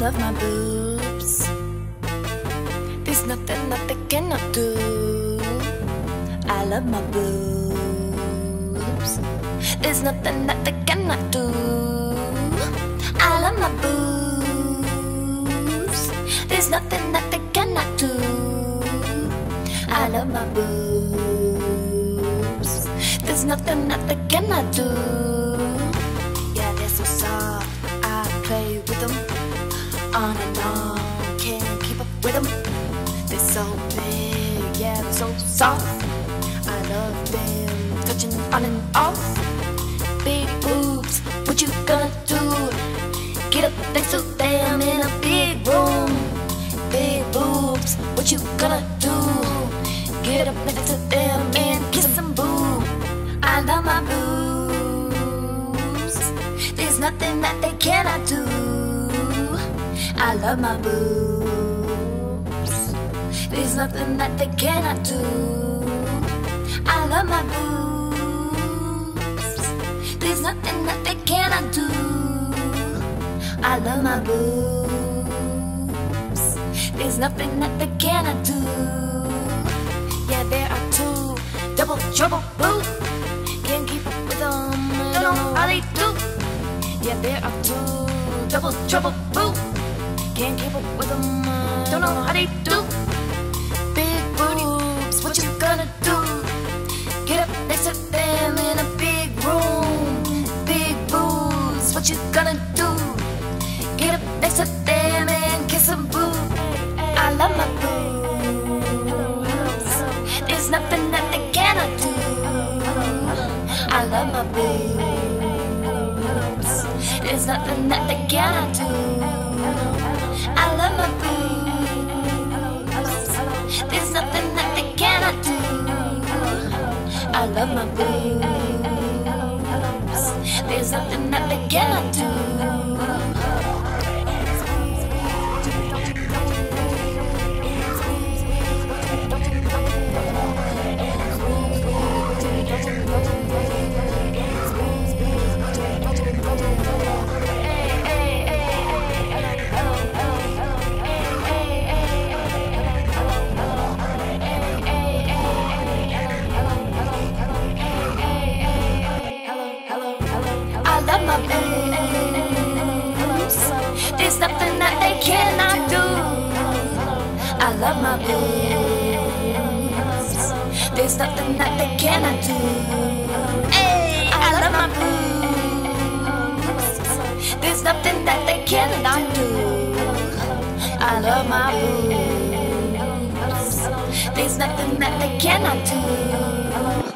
love my boobs. There's nothing that they cannot do. I love my boobs. There's nothing that they cannot do. I love my boobs. There's nothing that they cannot do. I love my boobs. There's nothing that they cannot do. On and on. Can't keep up with them. They're so big, yeah, they're so soft. I love them touching on and off. Big boobs, what you gonna do? Get up next to them in a big room. Big boobs, what you gonna do? Get up next to them and kiss them, boo. I love my boobs. There's nothing that they cannot do. I love my boobs. There's nothing that they cannot do. I love my boobs. There's nothing that they cannot do. I love my boobs. There's nothing that they cannot do. Yeah, there are two double trouble boo. Can't keep up with them. Don't know how they do. Yeah, there are two double trouble boo. Can't keep up with them. Don't know how they do. Big boobs, what you gonna do? Get up next to them in a big room. Big boobs, what you gonna do? Get up next to them and kiss them, boo. I love my boobs. There's nothing that they cannot do. I love my boobs. There's nothing that they cannot do. I love my boobs. There's nothing that they cannot do. I love my boobs. There's nothing that they cannot do. Love my boobs. There's nothing that they cannot do. Hey, I love my boobs. There's nothing that they cannot do. I love my boobs. There's nothing that they cannot do.